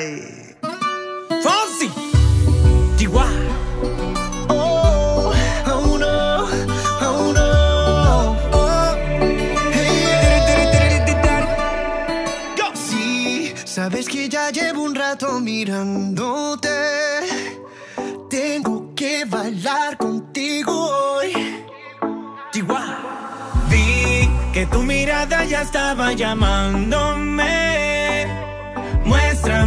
Ay. Fonsi, Chihuahua. Oh, oh no, oh no. Oh, hey. Sí, sabes que ya llevo un rato mirándote. Tengo que bailar contigo hoy. Chihuahua. Vi que tu mirada ya estaba llamándome.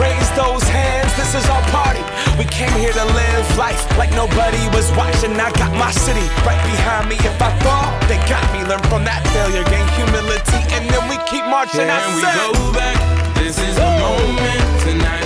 Raise those hands, this is our party. We came here to live life like nobody was watching. I got my city right behind me. If I fall, they got me. Learn from that failure, gain humility, and then we keep marching. I Can we go back? This is the moment. Tonight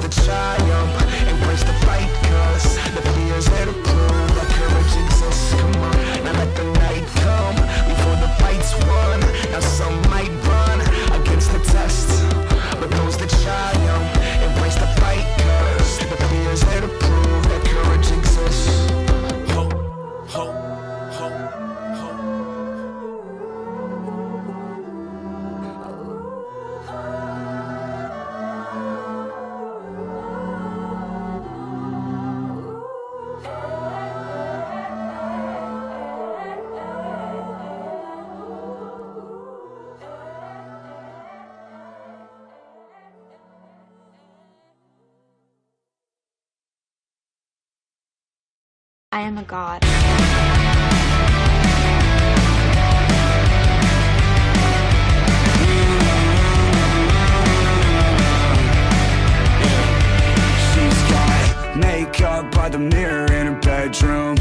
but those that am a god. She's got makeup by the mirror in her bedroom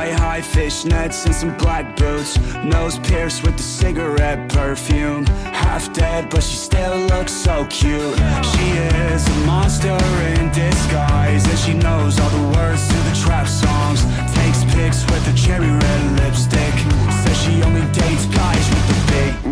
Thigh-high fishnets and some black boots. Nose pierced with the cigarette perfume. Half dead, but she still looks so cute. She is a monster in disguise And she knows all the words to the trap songs. Takes pics with a cherry red lipstick. Says she only dates guys with the big